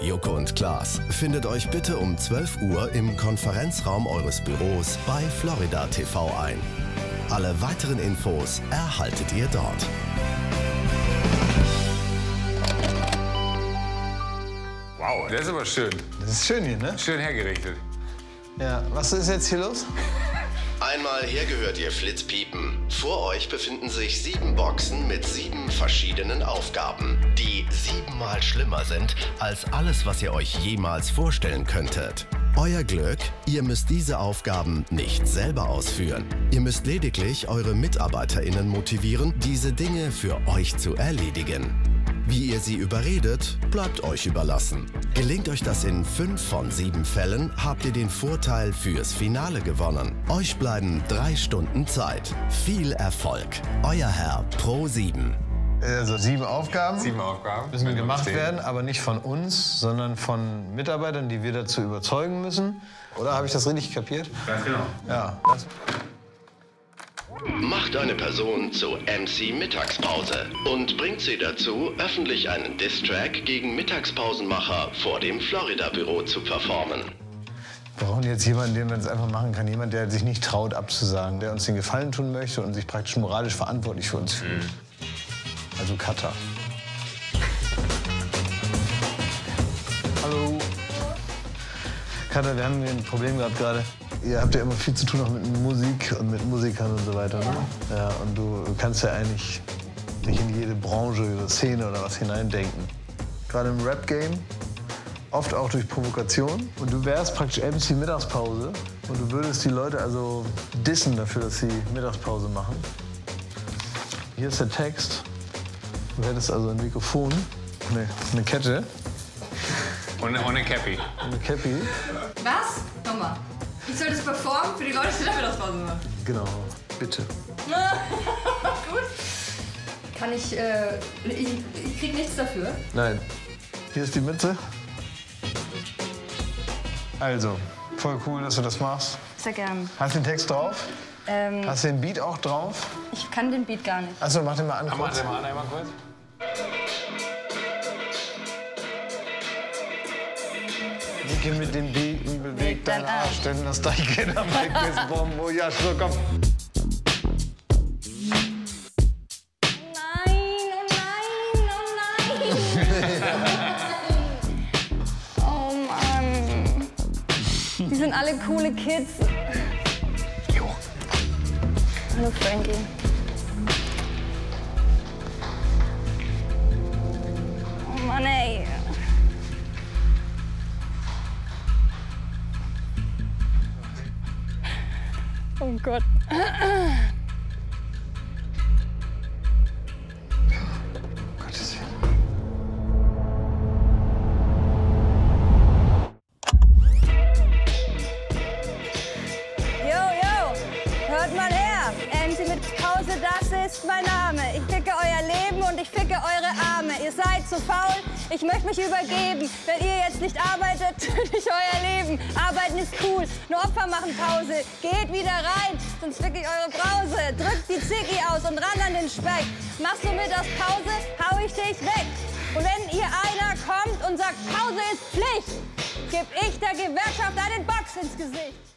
Joko und Klaas findet euch bitte um 12 Uhr im Konferenzraum eures Büros bei Florida TV ein. Alle weiteren Infos erhaltet ihr dort. Wow, das ist aber schön. Das ist schön hier, ne? Schön hergerichtet. Ja. Was ist jetzt hier los? Einmal hergehört ihr Flitzpiepen. Vor euch befinden sich sieben Boxen mit sieben verschiedenen Aufgaben, die siebenmal schlimmer sind als alles, was ihr euch jemals vorstellen könntet. Euer Glück, ihr müsst diese Aufgaben nicht selber ausführen. Ihr müsst lediglich eure MitarbeiterInnen motivieren, diese Dinge für euch zu erledigen. Wie ihr sie überredet, bleibt euch überlassen. Gelingt euch das in fünf von sieben Fällen, habt ihr den Vorteil fürs Finale gewonnen. Euch bleiben drei Stunden Zeit. Viel Erfolg. Euer Herr Pro 7. Also sieben Aufgaben Sieben Aufgaben. müssen gemacht stehen. werden, aber nicht von uns, sondern von Mitarbeitern, die wir dazu überzeugen müssen. Oder habe ich das richtig kapiert? Ganz genau. Ja. Das, Macht eine Person zu MC Mittagspause und bringt sie dazu, öffentlich einen Distrack gegen Mittagspausenmacher vor dem Florida-Büro zu performen. wir brauchen jetzt jemanden, den man es einfach machen kann. Jemand, der sich nicht traut abzusagen, der uns den Gefallen tun möchte und sich praktisch moralisch verantwortlich für uns fühlt. Also Cutter. Hallo. Cutter, wir haben hier ein Problem gehabt gerade. Ihr habt ja immer viel zu tun auch mit Musik und mit Musikern und so weiter. Ne? Ja, und du kannst ja eigentlich nicht in jede Branche oder Szene oder was hineindenken. Gerade im Rap-Game oft auch durch Provokation. Und du wärst praktisch MC Mittagspause und du würdest die Leute also dissen dafür, dass sie Mittagspause machen. Hier ist der Text. Du hättest also ein Mikrofon, eine, eine Kette, Und, und eine Cappy. eine Cappy. Was? Nochmal. Ich soll das performen für die Leute, die damit das machen. Genau, bitte. Gut. Kann ich, äh, ich, ich krieg nichts dafür. Nein. Hier ist die Mütze. Also, voll cool, dass du das machst. Sehr gern. Hast du den Text drauf? Ähm, Hast du den Beat auch drauf? ich kann den Beat gar nicht. Achso, mach den mal an Mach den mal an, einmal kurz. Nicke mit den Beaten, beweg deinen Arsch, denn das Deichkind am Weg ist Bombo. Ja, so, komm. Nein, oh nein, oh nein. oh Mann. Die sind alle coole Kids. Hallo Frankie. Das ist mein Name. Ich ficke euer Leben und ich ficke eure Arme. Ihr seid zu faul, ich möchte mich übergeben. Wenn ihr jetzt nicht arbeitet, töte ich euer Leben. Arbeiten ist cool, nur Opfer machen Pause. Geht wieder rein, sonst fick ich eure Brause. Drückt die Ziggy aus und ran an den Speck. Machst du mit aus Pause, hau ich dich weg. Und wenn ihr einer kommt und sagt, Pause ist Pflicht, geb ich der Gewerkschaft einen Box ins Gesicht.